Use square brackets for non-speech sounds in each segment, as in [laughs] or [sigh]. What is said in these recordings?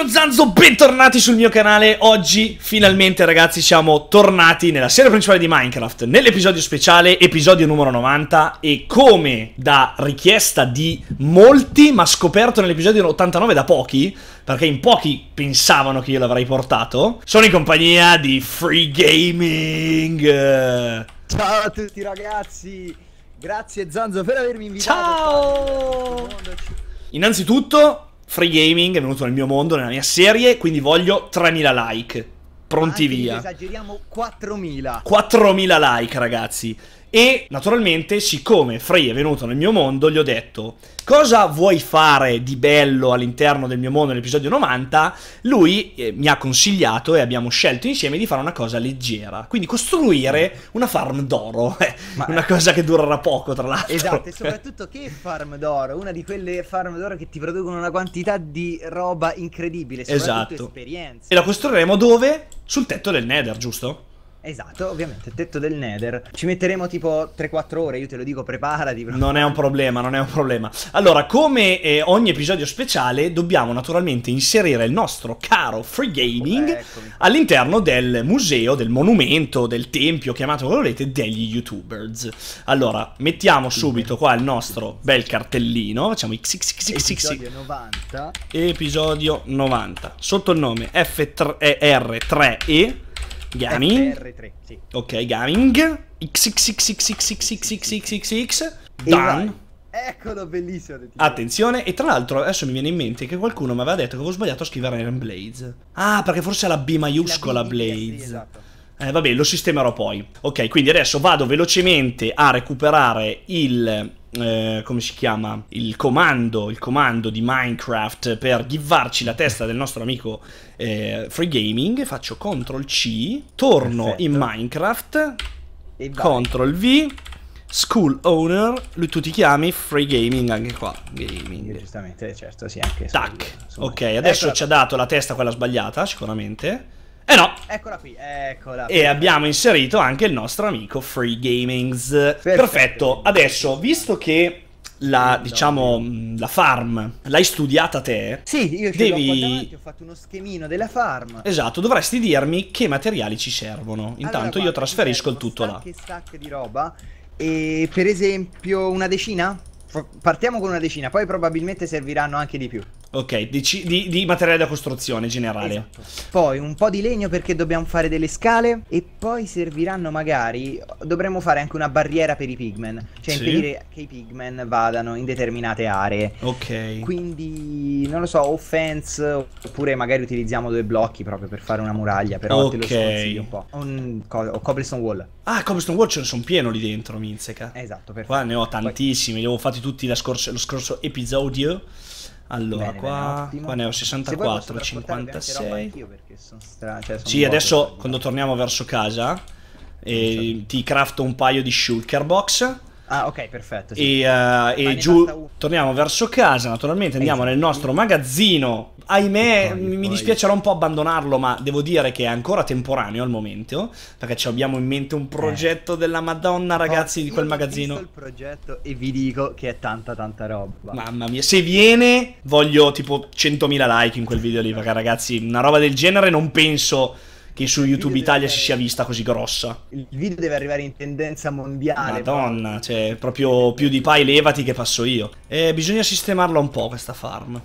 sono Zanzo, bentornati sul mio canale. Oggi finalmente ragazzi siamo tornati nella serie principale di Minecraft, nell'episodio speciale, episodio numero 90 e come da richiesta di molti, ma scoperto nell'episodio 89 da pochi, perché in pochi pensavano che io l'avrei portato, sono in compagnia di Free Gaming. Ciao a tutti ragazzi, grazie Zanzo per avermi invitato. Ciao! Innanzitutto Free Gaming è venuto nel mio mondo, nella mia serie, quindi voglio 3000 like. Pronti Anche via. Esageriamo 4000. 4000 like, ragazzi. E naturalmente, siccome Free è venuto nel mio mondo, gli ho detto cosa vuoi fare di bello all'interno del mio mondo nell'episodio 90. Lui eh, mi ha consigliato e abbiamo scelto insieme di fare una cosa leggera. Quindi costruire una farm d'oro. [laughs] Ma- una cosa che durerà poco, tra l'altro. Esatto, e [laughs] soprattutto che farm d'oro, una di quelle farm d'oro che ti producono una quantità di roba incredibile, soprattutto Esatto. esperienze. E la costruiremo dove? Sul tetto del Nether, giusto? Esatto, ovviamente, tetto del Nether. Ci metteremo tipo 3-4 ore, io te lo dico, preparati. proprio. Non è un problema, non è un problema. Allora, come eh, ogni episodio speciale, dobbiamo naturalmente inserire il nostro caro free gaming Eccomi. all'interno del museo, del monumento, del tempio, chiamatelo come volete, degli youtubers. Allora, mettiamo subito qua il nostro bel cartellino, facciamo XXXXX, Episodio 90. episodio 90, sotto il nome FR3E, Gaming. FR3, sì. Ok, gaming. XXXXXXXXXX. E Done. vai. Eccolo, bellissimo. Attenzione, e tra l'altro adesso mi viene in mente che qualcuno mi aveva detto che avevo sbagliato a scrivere Iron Blaze. Ah, perché forse è la B maiuscola La B Blaze. esatto. Eh, vabbè, lo sistemerò poi. Ok, quindi adesso vado velocemente a recuperare il. Eh, come si chiama? Il comando, il comando di Minecraft per givarci la testa del nostro amico eh, Free Gaming. Faccio CTRL C, torno Perfetto. in Minecraft. CTRL V, School Owner, lui tu ti chiami Free Gaming anche qua. Gaming. Giustamente, certo, sì, anche Tac. su- su- Ok, adesso Eccola ci ha dato la testa quella sbagliata, sicuramente. Eh no, Eccola qui, eccola. e abbiamo inserito anche il nostro amico Free Gamings. Perfetto. Adesso, visto che la, diciamo, mh, la farm l'hai studiata te, Sì, io Devi- davanti, ho fatto uno schemino della farm. esatto, dovresti dirmi che materiali ci servono. Intanto Allora, io guarda, trasferisco il tutto là. servono Stack di roba. E per esempio una decina? Partiamo con una decina, poi probabilmente serviranno anche di più. Ok, di, di- di materiale da costruzione generale. Esatto. Poi un po' di legno perché dobbiamo fare delle scale e poi serviranno magari dovremmo fare anche una barriera per i pigmen, cioè Sì. impedire che i pigmen vadano in determinate aree. Ok. Quindi non lo so, o fence oppure magari utilizziamo due blocchi proprio per fare una muraglia, però te lo sconsiglio un po'. Un co- o cobblestone wall. Ah, Cobblestone Wall ce ne sono pieno lì dentro, Minzeca. Esatto, perfetto. Qua ne ho tantissimi, li avevo fatti tutti la scorsa- lo scorso episodio. Allora, Bene, qua, bene, qua ne ho Se vuoi 64, posso trasportare ovviamente roba 56. anch'io, perché sono stra- cioè, Sì, adesso quando torniamo verso casa eh, ti crafto un paio di shulker box Ah, ok, perfetto. sì. e, eh, e giù torniamo verso casa, naturalmente andiamo nel Esatto. nostro magazzino. Ahimè, poi- mi dispiacerà un po' abbandonarlo, ma devo dire che è ancora temporaneo al momento, perché ci abbiamo in mente un progetto della Madonna, ragazzi, Oh, di quel ho magazzino. visto il progetto e vi dico che è tanta tanta roba. Mamma mia, se viene voglio tipo 100.000 like in quel video lì, perché ragazzi, una roba del genere non penso che su YouTube Italia deve- si sia vista così grossa. Il video deve arrivare in tendenza mondiale. Madonna, cioè proprio più di pai levati che passo io. E bisogna sistemarla un po' questa farm.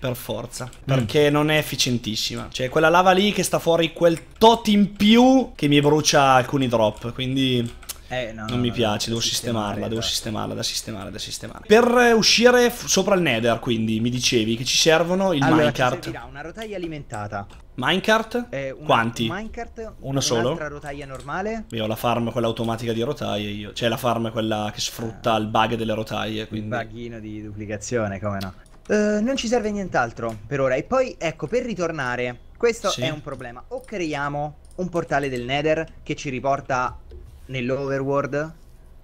Per forza, perché non è efficientissima. Cioè, quella lava lì che sta fuori quel tot in più che mi brucia alcuni drop. Quindi Eh, no, non no, mi no, piace, devo sistemarla, devo sistemarla, da sistemare, da sistemare. Per eh, uscire sopra il Nether, quindi mi dicevi che ci servono il Allora, minecart. servirà una rotaia alimentata. Minecart? eh, una- Quanti? Minecart, Uno solo? Un'altra rotaia normale. Io ho la farm quella automatica di rotaie io. Cioè la farm quella che sfrutta il bug delle rotaie, Il quindi bughino di duplicazione, come no. Eh, non ci serve nient'altro per ora. E poi, ecco, per ritornare, questo Sì. è un problema. O creiamo un portale del Nether che ci riporta nell'overworld,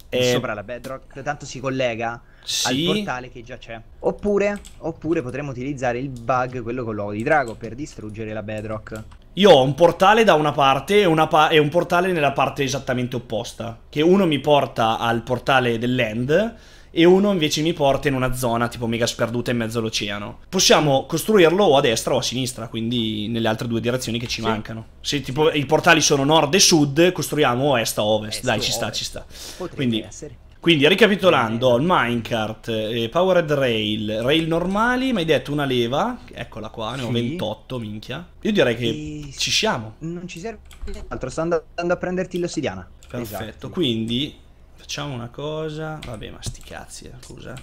Eh, sopra la bedrock, tanto si collega al sì. portale che già c'è. Oppure, oppure potremmo utilizzare il bug, quello con l'uovo di drago, per distruggere la bedrock. Io ho un portale da una parte e, una pa- e un portale nella parte esattamente opposta. Che uno mi porta al portale dell'end e uno invece mi porta in una zona tipo mega sperduta in mezzo all'oceano. Possiamo costruirlo o a destra o a sinistra, quindi nelle altre due direzioni che ci Sì. mancano. Se tipo i portali sono nord e sud, costruiamo o est o ovest. Est Dai, ci sta, ovest. ci sta. Potrebbe Quindi, essere. quindi ricapitolando, il minecart, eh, powered rail, rail normali, mi hai detto una leva, eccola qua, ne ho Sì. 28, minchia. Io direi che E- ci siamo. Non ci serve altro, sto andando a prenderti l'ossidiana. Perfetto, Esatto. quindi facciamo una cosa. Vabbè, ma sti cazzi, eh, scusa.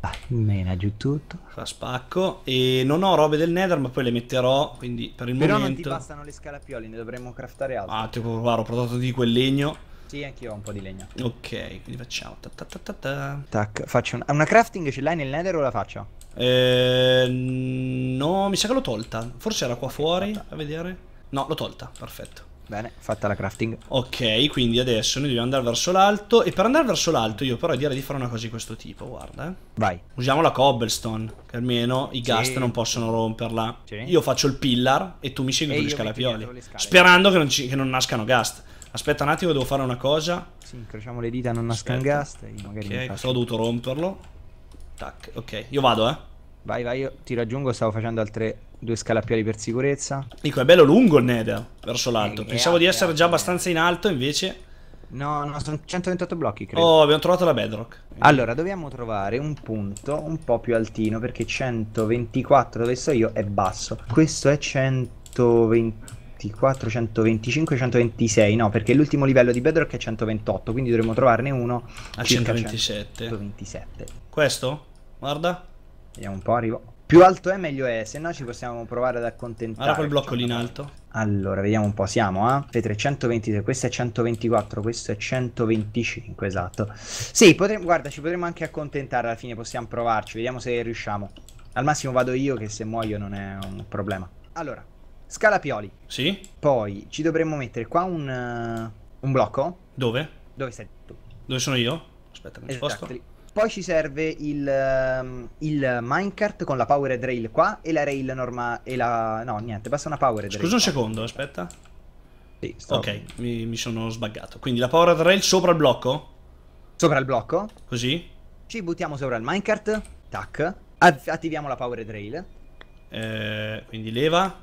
Dai, mena giù tutto. Fa spacco. E non ho robe del nether, ma poi le metterò. Quindi per il Però non ti momento. bastano le scalapioli, ne dovremmo craftare altro. Ah, tipo, guarda, ho portato di quel legno. Sì, anch'io ho un po' di legno. Ok, quindi facciamo. ta ta ta ta ta. Tac, faccio un- una crafting ce l'hai nel nether o la faccio? Eh, no, mi sa che l'ho tolta. Forse era qua fuori. A vedere. No, l'ho tolta. Perfetto. Bene, fatta la crafting. Ok, quindi adesso noi dobbiamo andare verso l'alto. E per andare verso l'alto, io però direi di fare una cosa di questo tipo. Guarda, eh. Vai. Usiamo la cobblestone, che almeno i Sì. ghast non possono romperla. Sì. Io faccio il pillar e tu mi segui con gli scalapioli. Sperando che non, ci- che non nascano ghast. Aspetta un attimo, devo fare una cosa. Sì, incrociamo le dita, non nascano Aspetta. gas. magari mi Ok, questo ho dovuto romperlo. Tac, ok. Io vado, eh. Vai, vai, io ti raggiungo, stavo facendo altre due scalapioli per sicurezza. Dico, è bello lungo il nether verso l'alto. Eh, Pensavo di essere già abbastanza in alto, invece. No, no, sono 128 blocchi, credo. Oh, abbiamo trovato la bedrock. Allora, dobbiamo trovare un punto un po' più altino perché 124 dove sto io è basso. Questo è 124, 125, 126. No, perché l'ultimo livello di Bedrock è 128, quindi dovremmo trovarne uno A circa 127. 127. Questo? Guarda. Vediamo un po', arrivo. Più alto è meglio è, se no ci possiamo provare ad accontentare. Guarda quel blocco lì in alto. Allora, vediamo un po', siamo a eh? 323, questo è 124, questo è 125, esatto. Sì, potremmo, guarda, ci potremmo anche accontentare alla fine, possiamo provarci, vediamo se riusciamo. Al massimo vado io che se muoio non è un problema. Allora, scalapioli. Sì? Poi ci dovremmo mettere qua un, eh, un blocco. Dove? Dove sei tu? Dove sono io? Aspetta, mi sposto. Poi ci serve il, ehm, il minecart con la powered rail qua e la rail normale e la... No, niente, basta una powered rail. Scusa un secondo, aspetta. Sì, Ok, mi, mi sono sbaggato. Quindi la power rail sopra il blocco? Sopra il blocco. Così? Ci buttiamo sopra il minecart. Tac. Att- attiviamo la powered rail. Eh, quindi leva.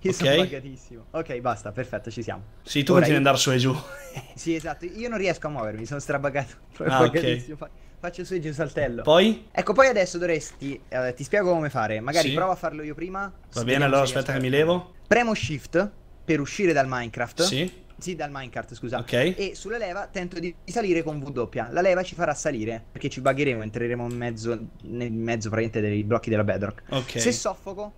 Io Ok. sono buggatissimo. Ok, basta, perfetto, ci siamo. Sì, tu Ora continui ad io- andare su e giù. [laughs] Sì, esatto. Io non riesco a muovermi, sono strabagato. [laughs] Ah, ok. Faccio su e giù saltello. Poi? Ecco, poi adesso dovresti. eh, ti spiego come fare. Magari Sì. prova a farlo io prima. Va bene, allora aspetta che mi levo. Premo shift per uscire dal Minecraft. Sì. Sì, dal Minecraft, scusa. Ok. E sulla leva tento di salire con W. La leva ci farà salire. Perché ci buggeremo, entreremo in mezzo. Nel mezzo praticamente dei blocchi della bedrock. Ok. Se soffoco,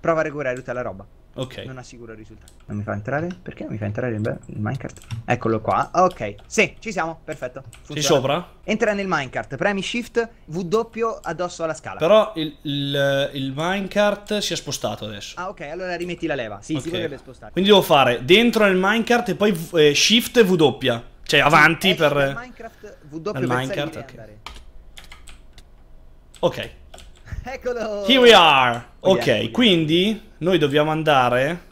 prova a recuperare tutta la roba. Ok. Non assicuro il risultato. Non mi fa entrare? Perché non mi fa entrare il, il minecart? Eccolo qua. Ok. Sì, ci siamo. Perfetto. Sei Funziona. sopra? Entra nel minecart, premi shift, W addosso alla scala. Però il, il, il minecart si è spostato adesso. Ah, ok, allora rimetti la leva. Sì, Ok. si potrebbe spostare. Quindi devo fare dentro nel minecart e poi eh, shift e W. Cioè avanti Esci per... Minecraft, W per Minecart, salire e ok. Eccolo. Here we are. Oh, Ok, yeah. quindi noi dobbiamo andare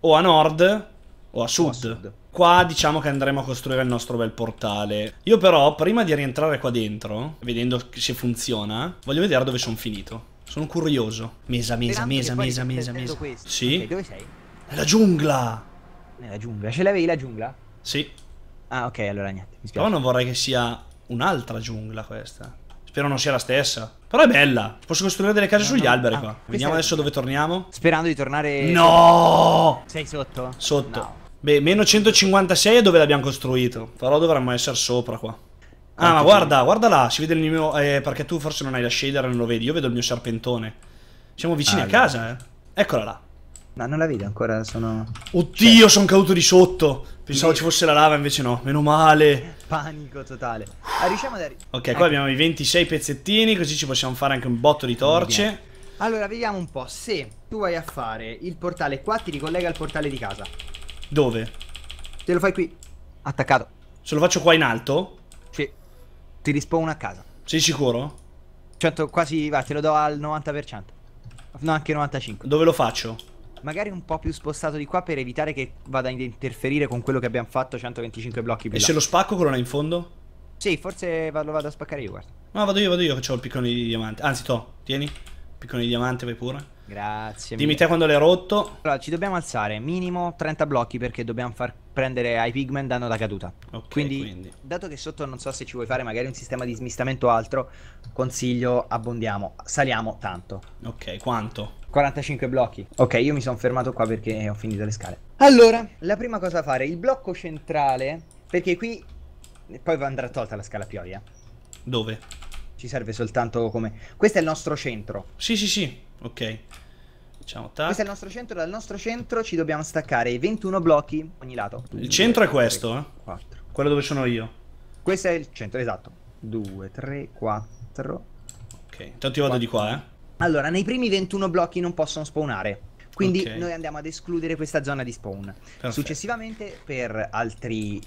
o a nord o a sud. sud. Qua diciamo che andremo a costruire il nostro bel portale. Io però, prima di rientrare qua dentro, vedendo se funziona, voglio vedere dove sono finito. Sono curioso. Mesa, mesa, mesa, mesa, mesa, mesa. questo. Sì? Ok, dove sei? Nella giungla. Nella giungla. Ce l'avevi la giungla? Sì. Ah, ok, allora niente. Mi Però non vorrei che sia un'altra giungla questa. Spero non sia la stessa. Però è bella. Posso costruire delle case No, sugli no. alberi Ah, qua. Vediamo adesso dove torniamo. Sperando di tornare. No! Sei sotto? Sotto. No. Beh, meno 156 è dove l'abbiamo costruito. Però dovremmo essere sopra qua. Ah, ma guarda, guarda là, si vede il mio... Eh, perché tu forse non hai la shader e non lo vedi. Io vedo il mio serpentone. Siamo vicini a Allora. casa, eh. Eccola là. No, non la vedo ancora, sono. Oddio, sono caduto di sotto. Pensavo ci fosse la lava, invece no. Meno male. Panico totale. Ah, riusciamo ad arri- Ok, Ecco. qua abbiamo i 26 pezzettini, così ci possiamo fare anche un botto di torce. Allora, vediamo un po'. Se tu vai a fare il portale qua, ti ricollega al portale di casa. Dove? Te lo fai qui. Attaccato. Se lo faccio qua in alto? Sì. Ti rispawn a casa. Sei sicuro? 100, quasi, va, te lo do al 90%. No, anche 95. Dove lo faccio? Magari un po' più spostato di qua per evitare che vada ad interferire con quello che abbiamo fatto 125 blocchi più E là. se lo spacco quello là in fondo? Sì, forse lo vado a spaccare io, guarda. No, vado io, vado io che ho il piccone di diamante. Anzi, to, tieni. Piccone di diamante, vai pure. Grazie. Dimmi mille. te quando l'hai rotto. Allora, ci dobbiamo alzare minimo 30 blocchi perché dobbiamo far prendere ai pigmen danno da caduta. Ok, quindi, quindi. dato che sotto non so se ci vuoi fare magari un sistema di smistamento o altro, consiglio abbondiamo, saliamo tanto. Ok, quanto? 45 blocchi. Ok, io mi sono fermato qua perché ho finito le scale. Allora, la prima cosa da fare, il blocco centrale, perché qui poi andrà tolta la scala pioglia. eh. Dove? Ci serve soltanto come Questo è il nostro centro. Sì, sì, sì. Ok. Facciamo tac. Questo è il nostro centro, dal nostro centro ci dobbiamo staccare 21 blocchi ogni lato. Il centro è questo, eh? 4. Quello dove sono io. Questo è il centro, esatto. 2, 3, 4. Ok, intanto io vado di qua, eh. Allora, nei primi 21 blocchi non possono spawnare. Quindi Ok. noi andiamo ad escludere questa zona di spawn. Perfetto. Successivamente, per altri.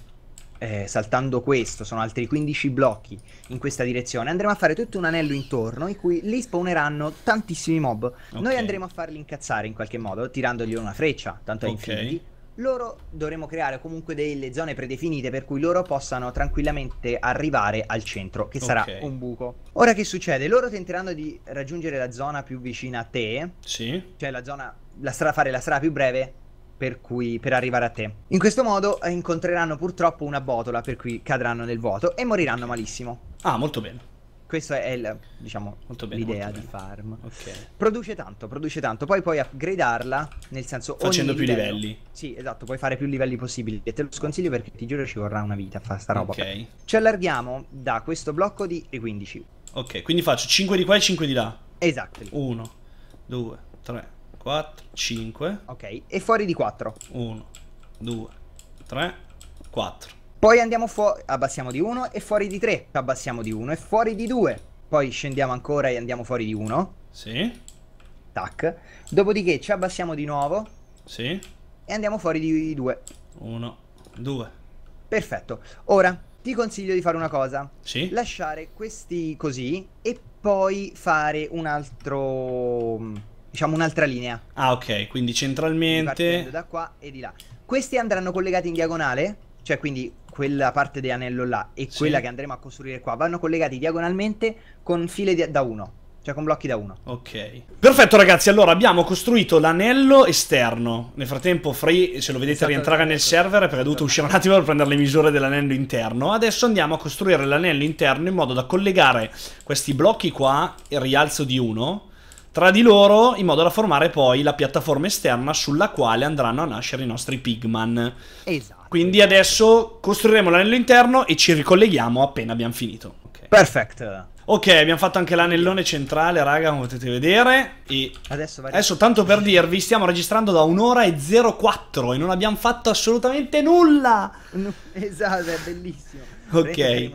eh, saltando questo, sono altri 15 blocchi in questa direzione. Andremo a fare tutto un anello intorno in cui lì spawneranno tantissimi mob. Noi Ok. andremo a farli incazzare in qualche modo, tirandogli una freccia, tanto è Ok. infiniti. Loro dovremo creare comunque delle zone predefinite per cui loro possano tranquillamente arrivare al centro, che sarà Ok. un buco. Ora che succede? Loro tenteranno di raggiungere la zona più vicina a te, Sì. cioè la zona, la strada, fare la strada più breve per cui per arrivare a te. In questo modo eh, incontreranno purtroppo una botola per cui cadranno nel vuoto e moriranno malissimo. Ah, molto bene. Questa è il, diciamo, bene, l'idea di farm. Ok. Produce tanto, produce tanto, poi puoi upgradarla, nel senso Facendo più livello- livelli. Sì, esatto, puoi fare più livelli possibili e te lo sconsiglio perché ti giuro ci vorrà una vita a fare sta roba. Ok. Ci allarghiamo da questo blocco di E15. Ok, quindi faccio 5 di qua e 5 di là. Exactly. 1, 2, 3, 4, 5. Ok, e fuori di 4. 1, 2, 3, 4. Poi andiamo fuori, abbassiamo di 1 e fuori di 3. Abbassiamo di 1 e fuori di 2. Poi scendiamo ancora e andiamo fuori di 1. Sì, Tac. Dopodiché ci abbassiamo di nuovo sì. e andiamo fuori di 2. 1, 2. Perfetto. Ora ti consiglio di fare una cosa. Sì. Lasciare questi così e poi fare un altro diciamo un'altra linea. Ah, ok, quindi centralmente... da qua e di là. Questi andranno collegati in diagonale, cioè quindi quella parte di anello là e Sì. quella che andremo a costruire qua vanno collegati diagonalmente con file di- da uno, cioè con blocchi da uno. Ok. Perfetto ragazzi, allora abbiamo costruito l'anello esterno. Nel frattempo Free, se lo vedete rientrare nel server perché è dovuto uscire un attimo per prendere le misure dell'anello interno. Adesso andiamo a costruire l'anello interno in modo da collegare questi blocchi qua, il rialzo di uno, tra di loro in modo da formare poi la piattaforma esterna sulla quale andranno a nascere i nostri pigman. Esatto. Quindi adesso costruiremo l'anello interno e ci ricolleghiamo appena abbiamo finito. Ok. Perfect. Ok, abbiamo fatto anche l'anellone centrale, raga, come potete vedere. E Adesso adesso, tanto per dirvi, stiamo registrando da un'ora e 04 e non abbiamo fatto assolutamente nulla. No, esatto, è bellissimo. Ok.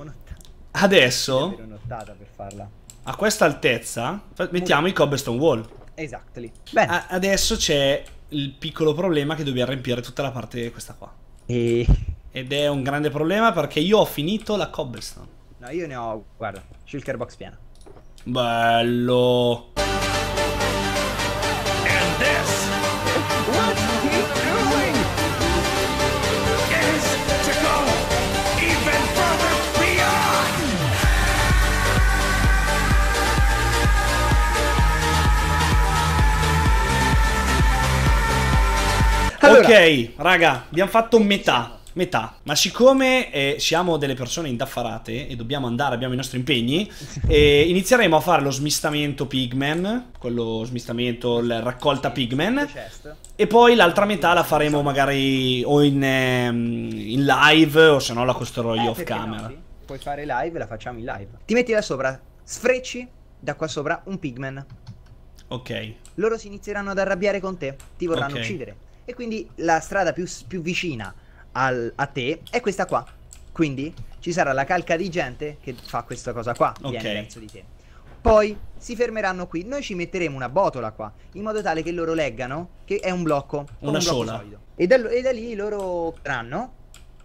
Adesso, per farla. A questa altezza, mettiamo i cobblestone wall. Exactly. Bene. Adesso c'è il piccolo problema che dobbiamo riempire tutta la parte questa qua. E Ed è un grande problema perché io ho finito la cobblestone. no, io ne ho, guarda, shulker box piena. Bello. Allora- ok, raga, abbiamo fatto metà. Metà, ma siccome eh, siamo delle persone indaffarate e dobbiamo andare, abbiamo i nostri impegni, [laughs] eh, inizieremo a fare lo smistamento pigmen, quello smistamento, la raccolta pigmen, e poi l'altra metà la faremo magari o in, ehm, in live o se no la costerò io Eh, off no, camera. sì. Puoi fare live e la facciamo in live. Ti metti da sopra, sfrecci da qua sopra un pigman. Ok, Loro si inizieranno ad arrabbiare con te, ti vorranno Ok. uccidere. E quindi la strada più, più vicina al- a te è questa qua. Quindi ci sarà la calca di gente che fa questa cosa qua, viene Ok. verso di te. Poi si fermeranno qui. Noi ci metteremo una botola qua, in modo tale che loro leggano che è un blocco. Una un blocco sola. solido. E da, e da lì loro verranno,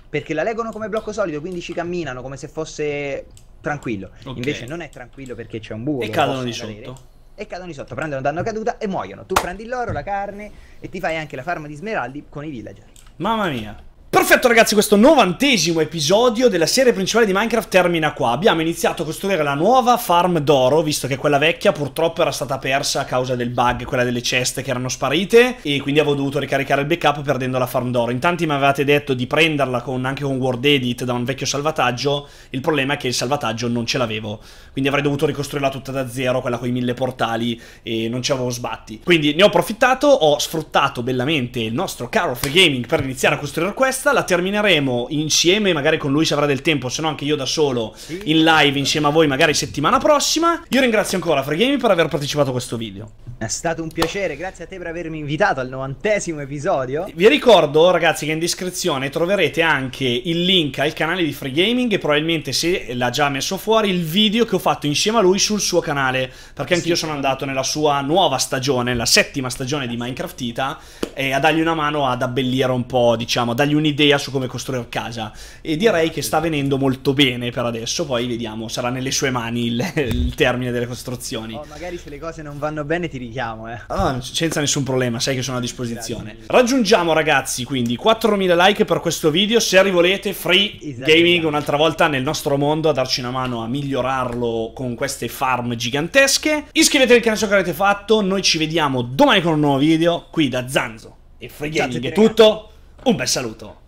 perché la leggono come blocco solido, quindi ci camminano come se fosse tranquillo. Ok. Invece non è tranquillo perché c'è un buco. e cadono di sotto. E cadono di sotto, prendono danno caduta e muoiono. Tu prendi l'oro, la carne e ti fai anche la farma di smeraldi con i villager. Mamma mia. Perfetto ragazzi, questo novantesimo episodio della serie principale di Minecraft termina qua. Abbiamo iniziato a costruire la nuova farm d'oro, visto che quella vecchia purtroppo era stata persa a causa del bug, quella delle ceste che erano sparite, e quindi avevo dovuto ricaricare il backup perdendo la farm d'oro. In tanti mi avevate detto di prenderla con, anche con Word Edit da un vecchio salvataggio, il problema è che il salvataggio non ce l'avevo, quindi avrei dovuto ricostruirla tutta da zero, quella con i mille portali, e non ci avevo sbatti. Quindi ne ho approfittato, ho sfruttato bellamente il nostro caro Free Gaming per iniziare a costruire questa, la termineremo insieme, magari con lui se avrà del tempo, se no anche io da solo, in live insieme a voi, magari settimana prossima. Io ringrazio ancora Free Gaming per aver partecipato a questo video. È stato un piacere, grazie a te per avermi invitato al novantesimo episodio. Vi ricordo, ragazzi, che in descrizione troverete anche il link al canale di Free Gaming e probabilmente se l'ha già messo fuori il video che ho fatto insieme a lui sul suo canale, perché anch'io sono andato nella sua nuova stagione, la settima stagione di Minecraftita, e a dargli una mano ad abbellire un po', diciamo, a dargli un'idea su come costruire casa. E direi che sta venendo molto bene per adesso, poi vediamo, sarà nelle sue mani il, il termine delle costruzioni. Oh, magari se le cose non vanno bene ti richiamo, eh. Ah, senza nessun problema, sai che sono a disposizione. Raggiungiamo ragazzi quindi 4.000 like per questo video, se rivolete Free. Gaming un'altra volta nel nostro mondo a darci una mano a migliorarlo con queste farm gigantesche. Iscrivetevi al canale se non l'avete fatto, noi ci vediamo domani con un nuovo video qui da Zanzo e Free Gaming. È tutto, un bel saluto.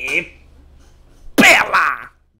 E. Pela!